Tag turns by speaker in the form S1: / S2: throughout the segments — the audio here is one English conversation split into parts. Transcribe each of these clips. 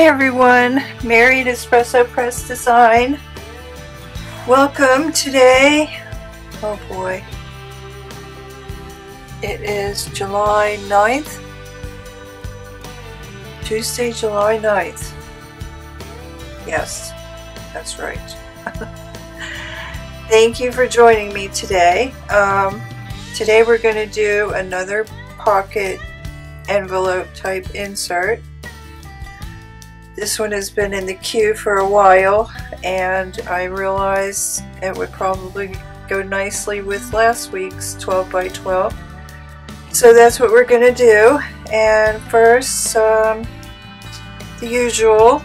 S1: Hi everyone, Mary at Espresso Press Design. Welcome today. Oh boy. It is July 9th. Tuesday, July 9th. Yes, that's right. Thank you for joining me today. Um, today we're going to do another pocket envelope type insert. This one has been in the queue for a while and I realized it would probably go nicely with last week's 12 by 12. So that's what we're going to do. And first, um, the usual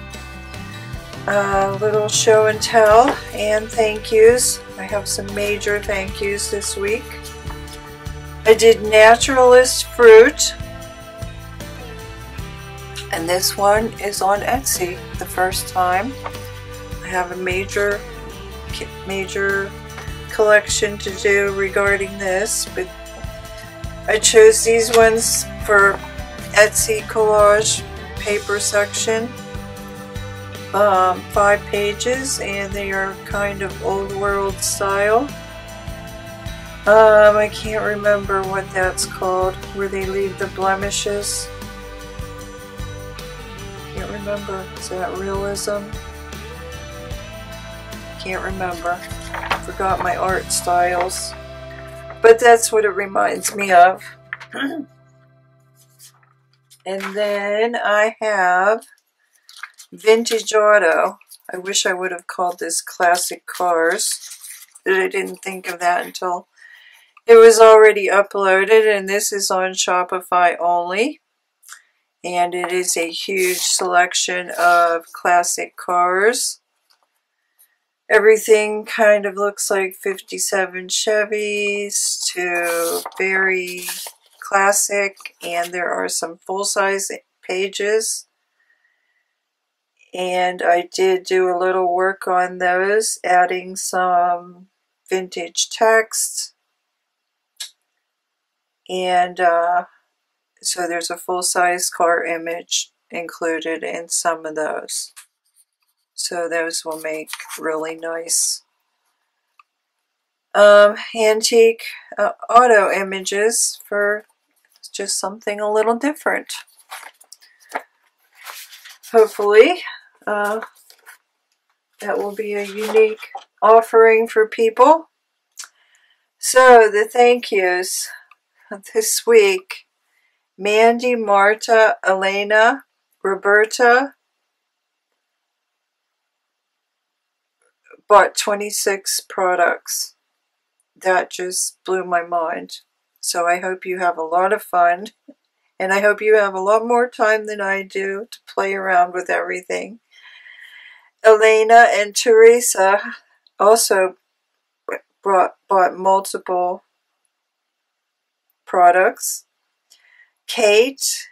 S1: uh, little show and tell and thank yous. I have some major thank yous this week. I did Naturalist Fruit and this one is on Etsy the first time. I have a major major collection to do regarding this but I chose these ones for Etsy collage paper section. Um, five pages and they are kind of old world style. Um, I can't remember what that's called where they leave the blemishes remember. Is that realism? Can't remember. Forgot my art styles. But that's what it reminds me of. And then I have Vintage Auto. I wish I would have called this Classic Cars, but I didn't think of that until it was already uploaded, and this is on Shopify only. And it is a huge selection of classic cars. Everything kind of looks like 57 Chevys to very classic, and there are some full-size pages. And I did do a little work on those, adding some vintage text. And uh, so there's a full-size car image included in some of those. So those will make really nice um, antique uh, auto images for just something a little different. Hopefully, uh, that will be a unique offering for people. So, the thank yous this week Mandy, Marta, Elena, Roberta bought 26 products. That just blew my mind. So I hope you have a lot of fun. And I hope you have a lot more time than I do to play around with everything. Elena and Teresa also brought, bought multiple products. Kate,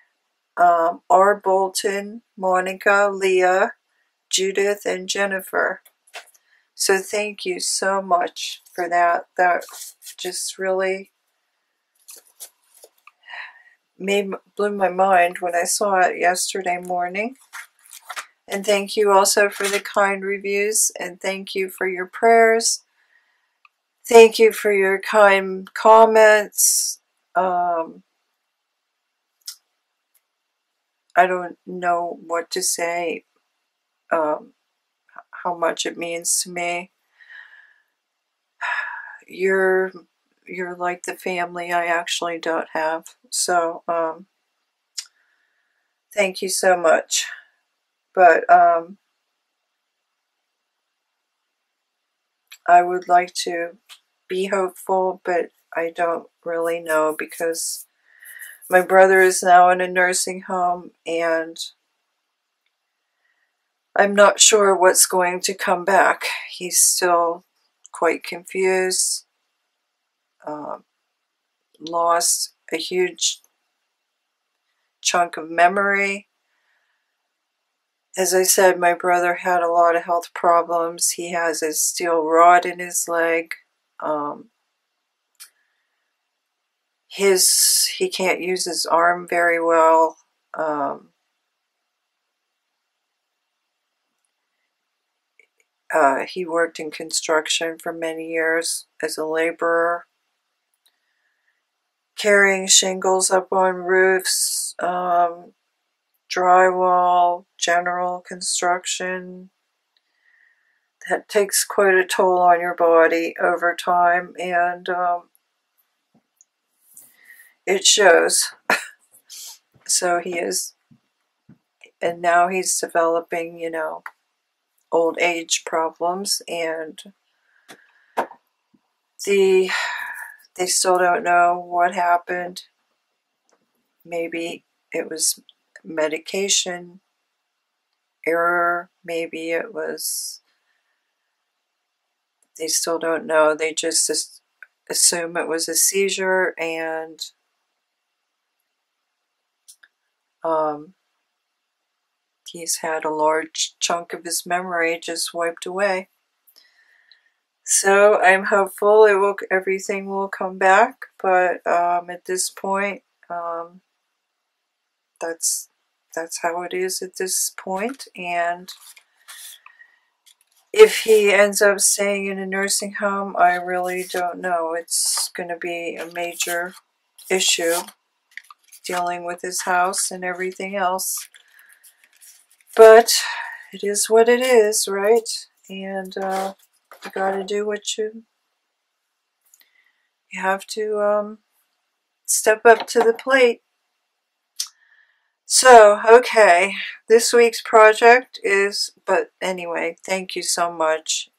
S1: um, R. Bolton, Monica, Leah, Judith, and Jennifer. So thank you so much for that. That just really made blew my mind when I saw it yesterday morning. And thank you also for the kind reviews and thank you for your prayers. Thank you for your kind comments. Um, I don't know what to say, um, how much it means to me. You're you're like the family I actually don't have. So, um, thank you so much. But, um, I would like to be hopeful, but I don't really know because my brother is now in a nursing home and I'm not sure what's going to come back. He's still quite confused uh, lost a huge chunk of memory. As I said, my brother had a lot of health problems. He has a steel rod in his leg. Um, his he can't use his arm very well. Um, uh, he worked in construction for many years as a laborer, carrying shingles up on roofs, um, drywall, general construction. That takes quite a toll on your body over time, and um, it shows. so he is, and now he's developing, you know, old age problems, and the they still don't know what happened. Maybe it was medication error, maybe it was they still don't know. They just assume it was a seizure and um, he's had a large chunk of his memory just wiped away. So I'm hopeful it will everything will come back, but um, at this point, um, that's that's how it is at this point. And if he ends up staying in a nursing home, I really don't know. It's going to be a major issue dealing with his house and everything else. But it is what it is, right? And uh, you got to do what you you have to um, step up to the plate. So, okay, this week's project is, but anyway, thank you so much.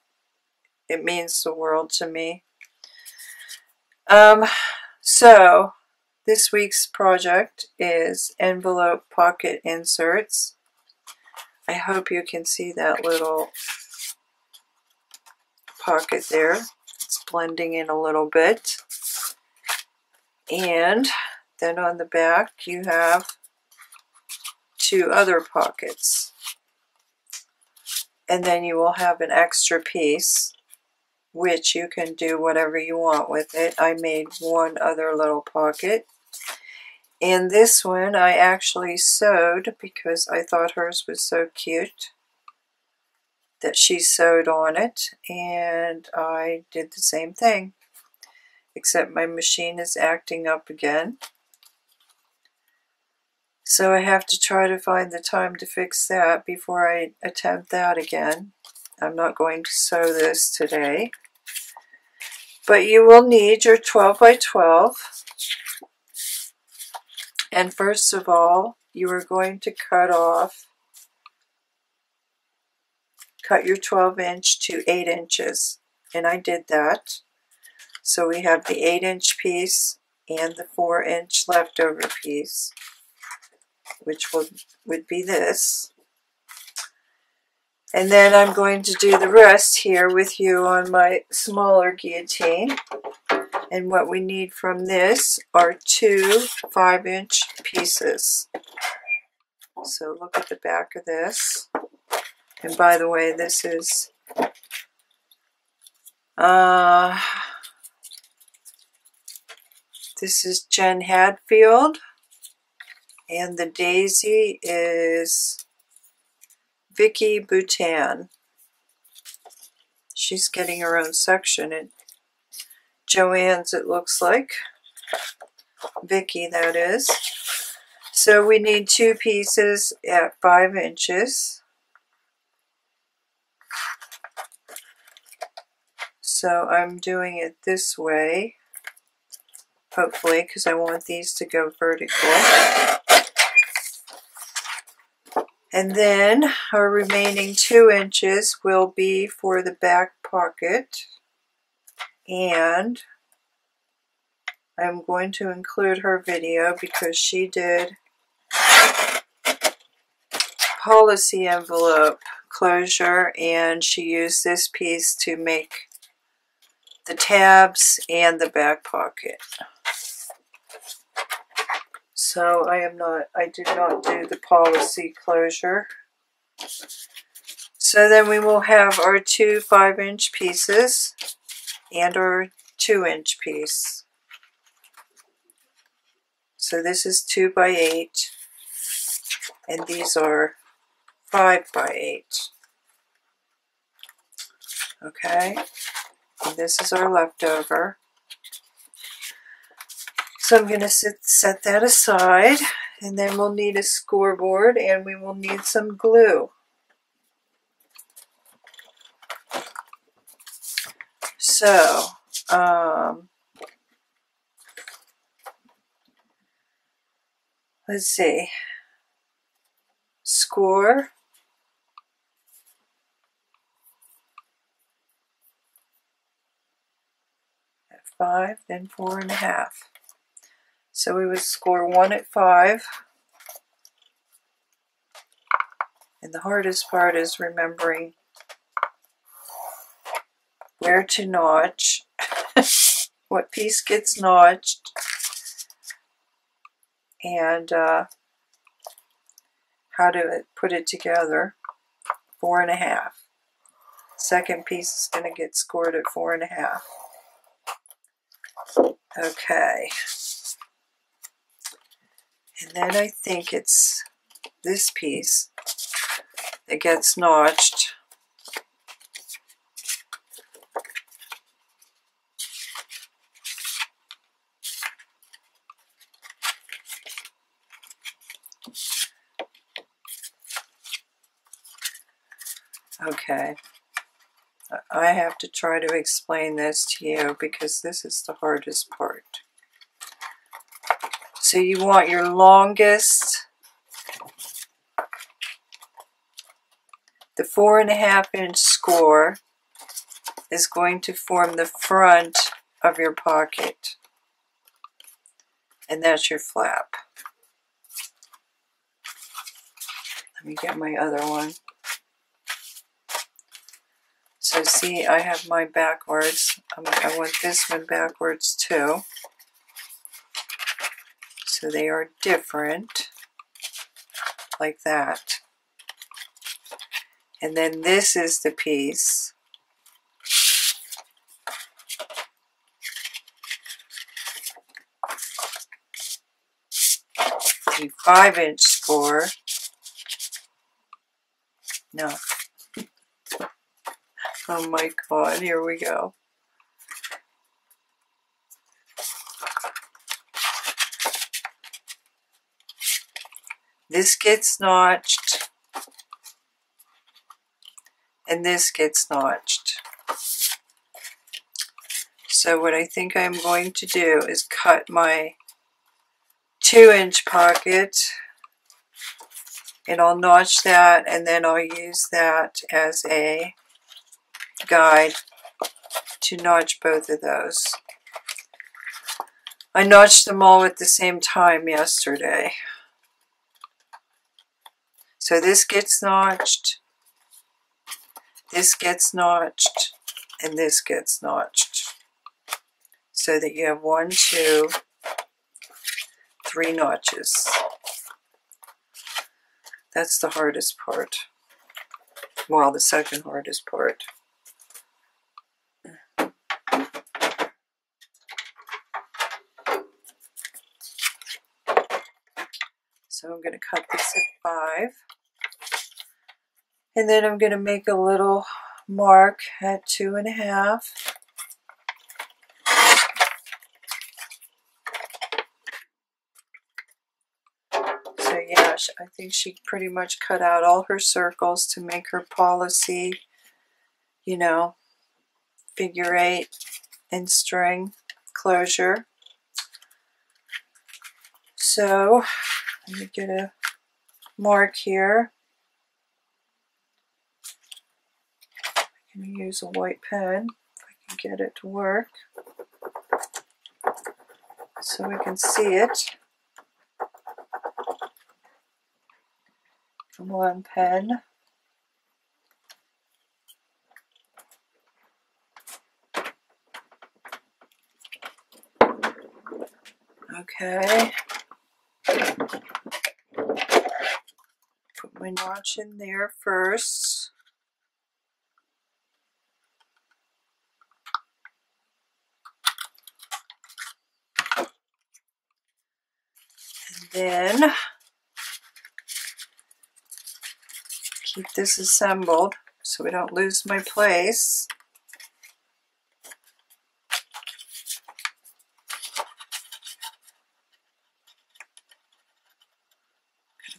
S1: It means the world to me. Um, so, this week's project is envelope pocket inserts. I hope you can see that little pocket there. It's blending in a little bit. And then on the back you have two other pockets. And then you will have an extra piece which you can do whatever you want with it. I made one other little pocket and this one I actually sewed because I thought hers was so cute that she sewed on it and I did the same thing except my machine is acting up again. So I have to try to find the time to fix that before I attempt that again. I'm not going to sew this today. But you will need your 12 by 12 and first of all, you are going to cut off, cut your 12 inch to 8 inches. And I did that. So we have the 8 inch piece and the 4 inch leftover piece, which would, would be this. And then I'm going to do the rest here with you on my smaller guillotine. And what we need from this are two 5-inch pieces. So look at the back of this. And by the way, this is uh, this is Jen Hadfield. And the daisy is Vicki Boutin. She's getting her own section. And Joann's it looks like. Vicki that is. So we need two pieces at five inches. So I'm doing it this way, hopefully, because I want these to go vertical. And then our remaining two inches will be for the back pocket and I'm going to include her video because she did policy envelope closure and she used this piece to make the tabs and the back pocket. So I am not, I did not do the policy closure. So then we will have our two 5 inch pieces and or 2 inch piece. So this is 2 by 8 and these are 5 by 8. Okay, and this is our leftover. So I'm going to set that aside and then we'll need a scoreboard and we will need some glue. So, um, let's see. Score. At five, then four and a half. So we would score one at five. And the hardest part is remembering where to notch, what piece gets notched, and uh, how to put it together. Four and a half. Second piece is going to get scored at four and a half. Okay. And then I think it's this piece that gets notched. Okay. I have to try to explain this to you because this is the hardest part. So you want your longest, the four and a half inch score is going to form the front of your pocket. And that's your flap. Let me get my other one. So see, I have mine backwards. Um, I want this one backwards too. So they are different, like that. And then this is the piece. Five inch score. No. Oh my god, here we go. This gets notched. And this gets notched. So what I think I'm going to do is cut my two inch pocket and I'll notch that and then I'll use that as a guide to notch both of those. I notched them all at the same time yesterday. So this gets notched, this gets notched, and this gets notched. So that you have one, two, three notches. That's the hardest part. Well, the second hardest part. So I'm going to cut this at five. And then I'm going to make a little mark at two and a half. So yeah, I think she pretty much cut out all her circles to make her policy, you know, figure eight and string closure. So let me get a mark here. I can use a white pen if I can get it to work so we can see it. From one pen. Okay. notch in there first. And then keep this assembled so we don't lose my place.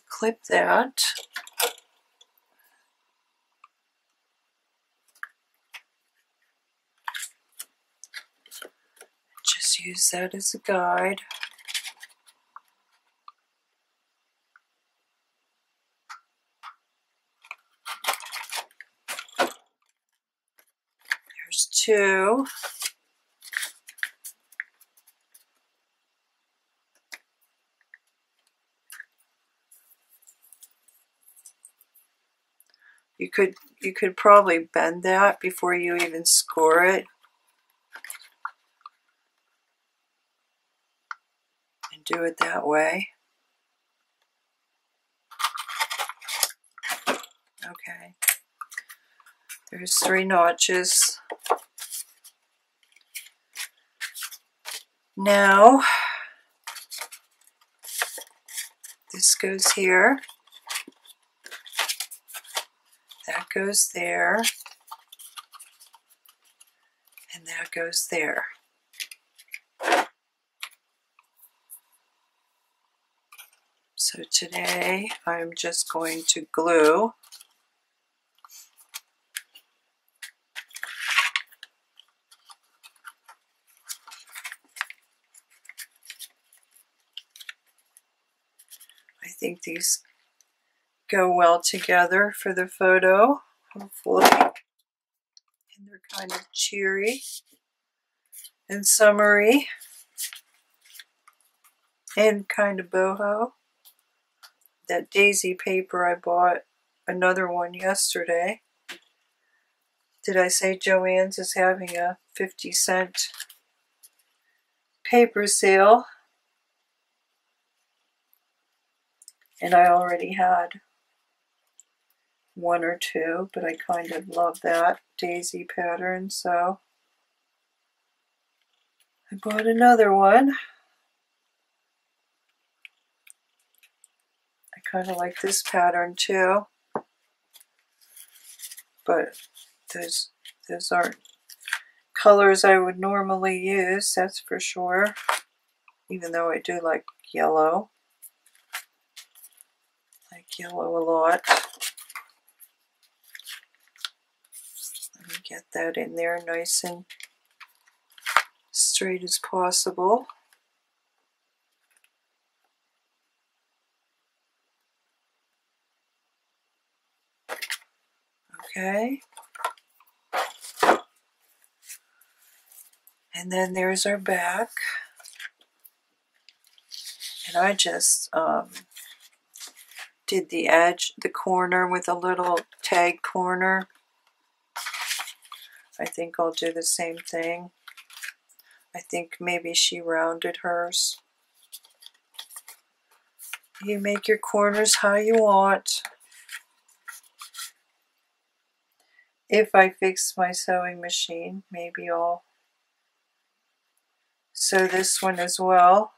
S1: clip that. Use that as a guide. There's two. You could you could probably bend that before you even score it. Do it that way. Okay. There's three notches. Now, this goes here. That goes there. And that goes there. So today I'm just going to glue I think these go well together for the photo, hopefully. And they're kind of cheery and summery and kind of boho. That daisy paper I bought another one yesterday. Did I say Joann's is having a 50 cent paper sale? And I already had one or two, but I kind of love that daisy pattern, so I bought another one. Kind of like this pattern too, but those, those aren't colors I would normally use, that's for sure, even though I do like yellow. I like yellow a lot. Let me get that in there nice and straight as possible. Okay. And then there's our back. And I just um, did the edge, the corner with a little tag corner I think I'll do the same thing. I think maybe she rounded hers. You make your corners how you want. If I fix my sewing machine, maybe I'll sew this one as well.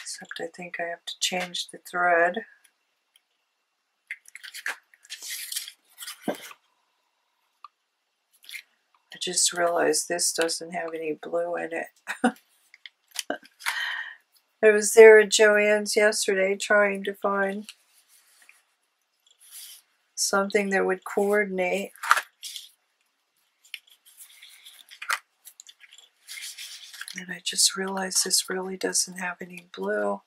S1: Except I think I have to change the thread. I just realized this doesn't have any blue in it. I was there at Joann's yesterday trying to find something that would coordinate. And I just realized this really doesn't have any blue.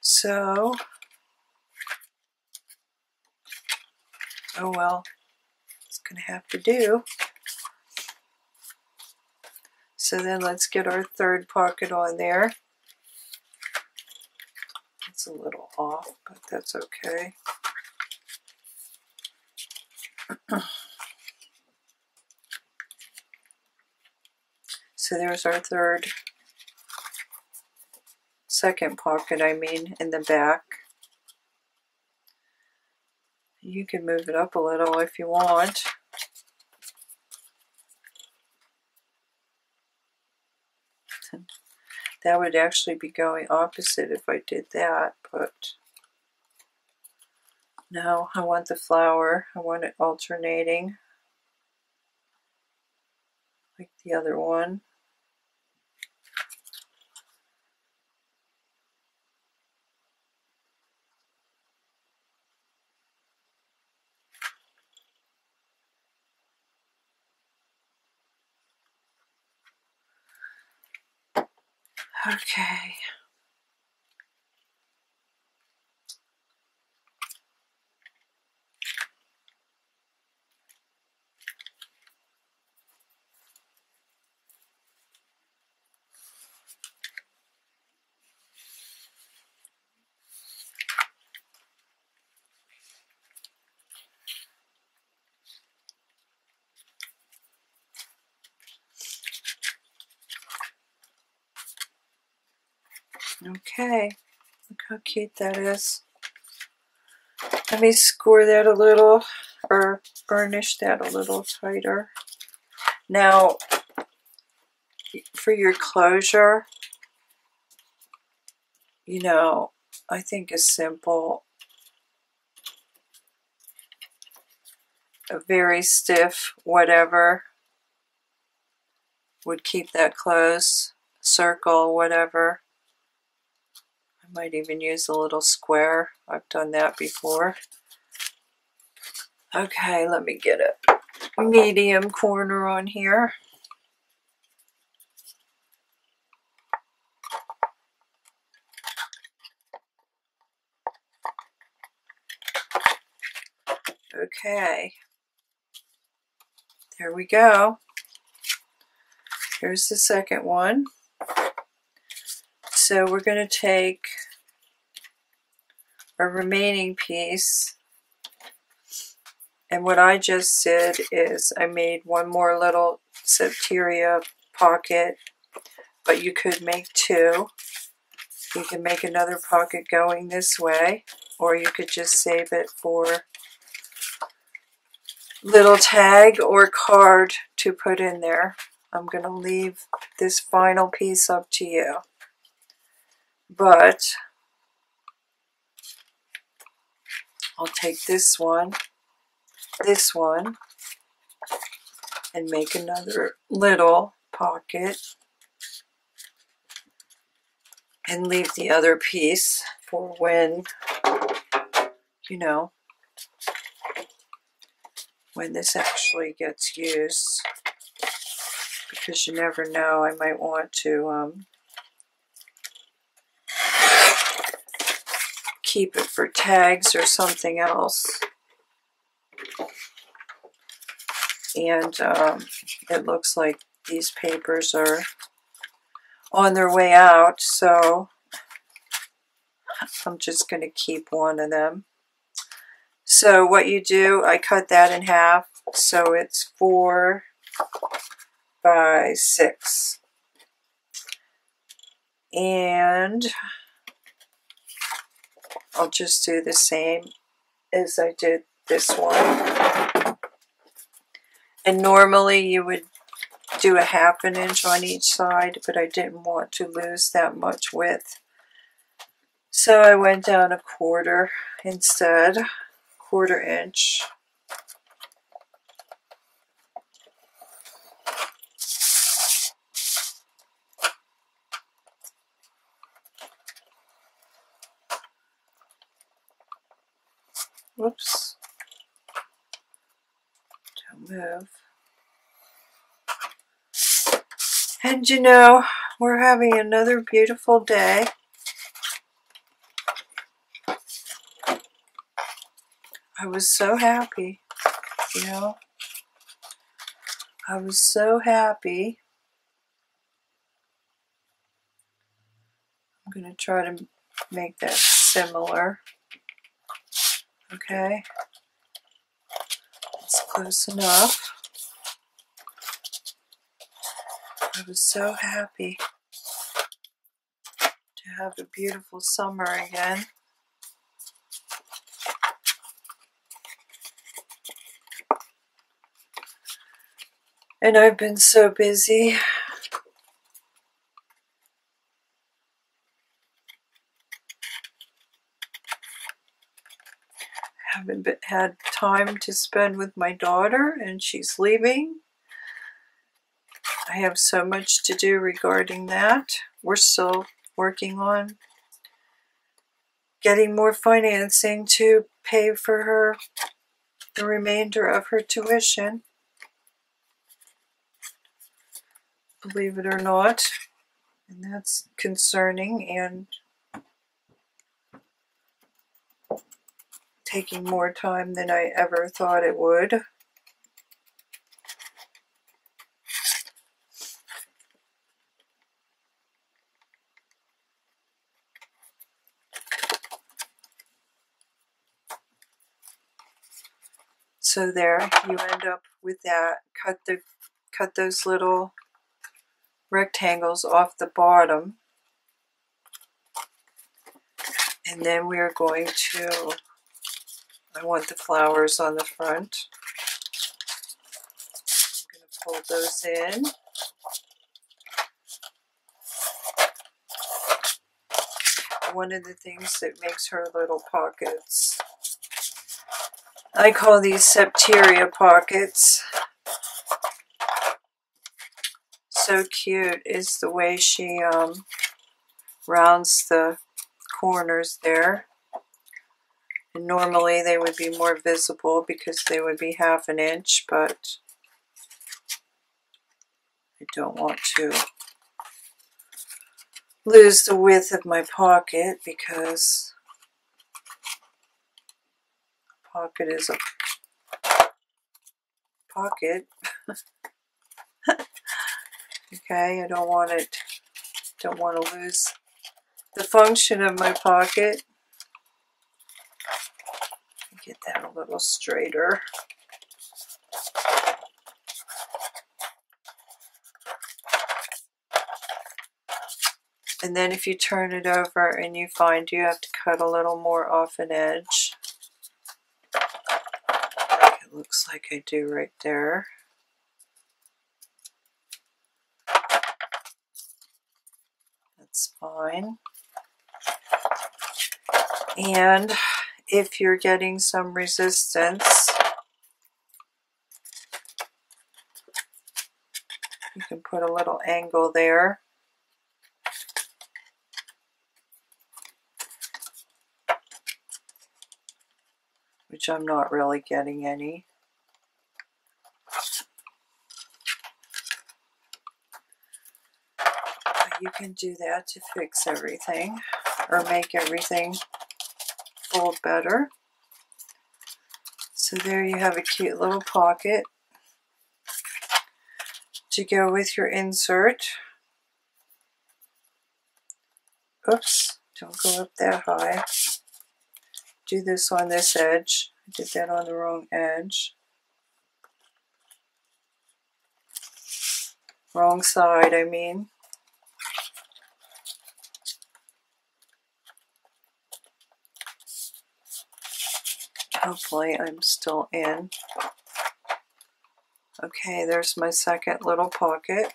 S1: So oh well, it's going to have to do. So then let's get our third pocket on there. A little off, but that's okay. so there's our third, second pocket, I mean, in the back. You can move it up a little if you want. That would actually be going opposite if I did that, but no, I want the flower. I want it alternating like the other one. Okay. Okay, look how cute that is. Let me score that a little or burnish that a little tighter. Now, for your closure, you know, I think a simple, a very stiff whatever would keep that close, circle, whatever. Might even use a little square. I've done that before. Okay, let me get a medium corner on here. Okay, there we go. Here's the second one. So we're going to take a remaining piece and what I just did is I made one more little septeria pocket but you could make two. You can make another pocket going this way or you could just save it for little tag or card to put in there. I'm going to leave this final piece up to you but I'll take this one, this one, and make another little pocket and leave the other piece for when, you know, when this actually gets used because you never know, I might want to um, keep it for tags or something else. And um, it looks like these papers are on their way out, so I'm just going to keep one of them. So what you do, I cut that in half, so it's four by six. And I'll just do the same as I did this one. And normally you would do a half an inch on each side, but I didn't want to lose that much width. So I went down a quarter instead, quarter inch. Whoops. Don't move. And you know, we're having another beautiful day. I was so happy, you know. I was so happy. I'm going to try to make that similar. Okay, it's close enough. I was so happy to have a beautiful summer again. And I've been so busy. haven't been, had time to spend with my daughter and she's leaving. I have so much to do regarding that. We're still working on getting more financing to pay for her the remainder of her tuition. Believe it or not. And that's concerning and taking more time than I ever thought it would. So there you end up with that. Cut the cut those little rectangles off the bottom. And then we are going to, I want the flowers on the front. I'm going to pull those in. One of the things that makes her little pockets I call these septeria pockets. So cute is the way she um, rounds the corners there. And normally they would be more visible because they would be half an inch, but I don't want to lose the width of my pocket because pocket is a pocket. okay, I don't want it, don't want to lose the function of my pocket. Get that a little straighter. And then if you turn it over and you find you have to cut a little more off an edge, it looks like I do right there. That's fine. And if you're getting some resistance, you can put a little angle there. which I'm not really getting any. You can do that to fix everything or make everything fold better. So there you have a cute little pocket to go with your insert. Oops, don't go up that high do this on this edge. I did that on the wrong edge. Wrong side, I mean. Hopefully I'm still in. Okay, there's my second little pocket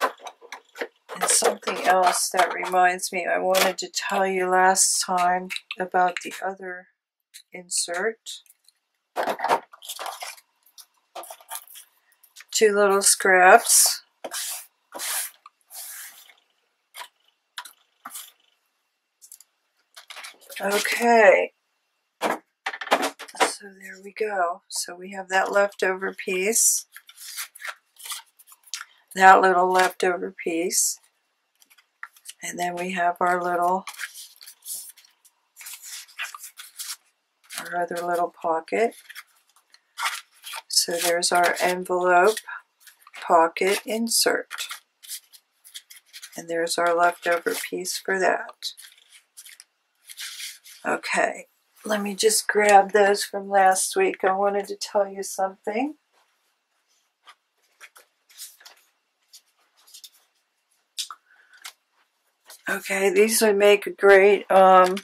S1: And something else that reminds me. I wanted to tell you last time about the other insert. Two little scraps. Okay. So there we go. So we have that leftover piece. That little leftover piece. And then we have our little, our other little pocket. So there's our envelope pocket insert. And there's our leftover piece for that. Okay, let me just grab those from last week. I wanted to tell you something. Okay, these would make a great, um,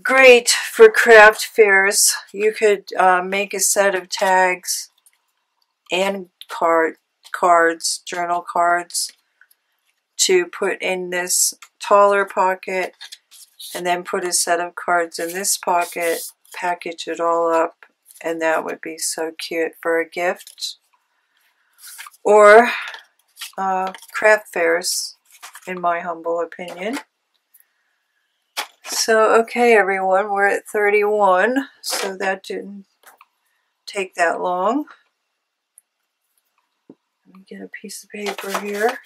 S1: great for craft fairs. You could uh, make a set of tags and card cards, journal cards, to put in this taller pocket, and then put a set of cards in this pocket, package it all up, and that would be so cute for a gift. Or uh, craft fairs, in my humble opinion. So, okay, everyone, we're at 31, so that didn't take that long. Let me get a piece of paper here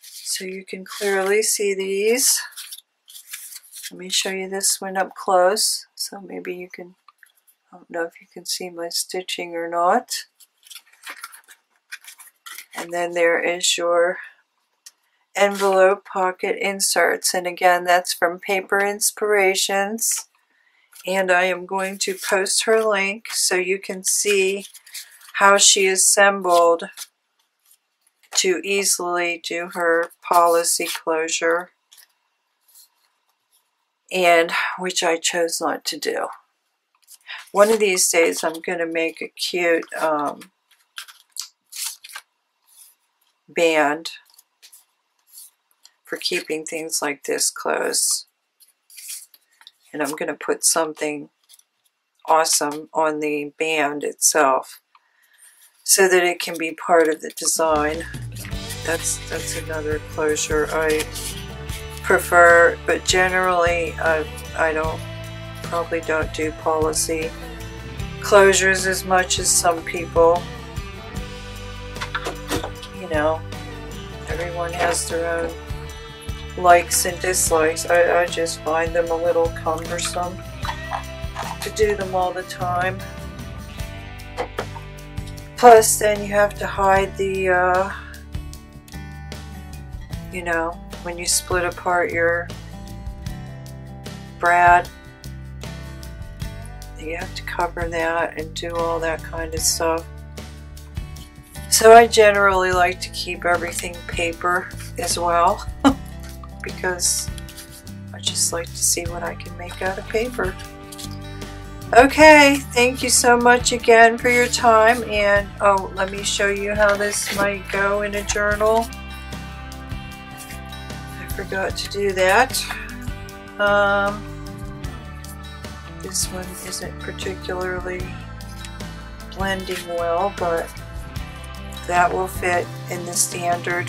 S1: so you can clearly see these. Let me show you this one up close so maybe you can, I don't know if you can see my stitching or not. And then there is your envelope pocket inserts and again that's from Paper Inspirations and I am going to post her link so you can see how she assembled to easily do her policy closure and which I chose not to do. One of these days I'm going to make a cute um, band for keeping things like this close. And I'm going to put something awesome on the band itself so that it can be part of the design. That's, that's another closure I prefer, but generally I, I don't, probably don't do policy closures as much as some people. You know, everyone has their own likes and dislikes. I, I just find them a little cumbersome to do them all the time. Plus, then you have to hide the, uh, you know, when you split apart your brad, you have to cover that and do all that kind of stuff. So I generally like to keep everything paper as well. because I just like to see what I can make out of paper. Okay, thank you so much again for your time and oh let me show you how this might go in a journal. Forgot to do that. Um, this one isn't particularly blending well but that will fit in the standard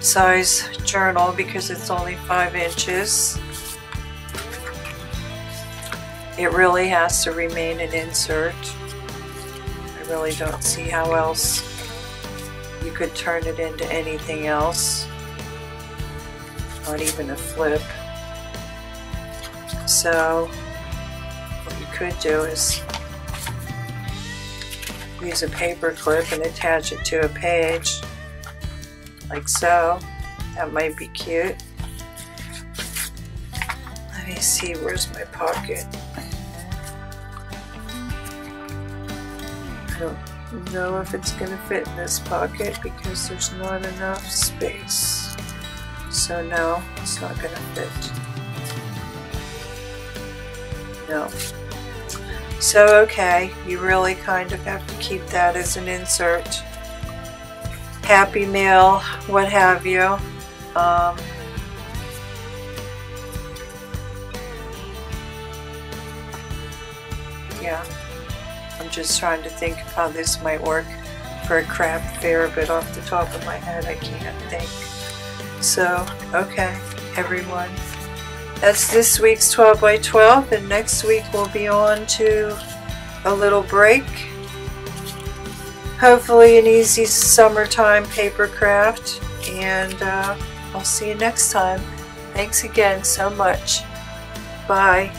S1: size journal because it's only five inches. It really has to remain an insert. I really don't see how else you could turn it into anything else. Not even a flip. So what you could do is use a paper clip and attach it to a page like so. That might be cute. Let me see, where's my pocket? I don't know if it's going to fit in this pocket because there's not enough space. So no, it's not to fit. No. So okay, you really kind of have to keep that as an insert. Happy mail, what have you. Um, yeah, I'm just trying to think how this might work for a craft fair, but off the top of my head I can't think. So, okay, everyone. That's this week's 12 by 12, and next week we'll be on to a little break hopefully an easy summertime paper craft and uh, I'll see you next time. Thanks again so much. Bye.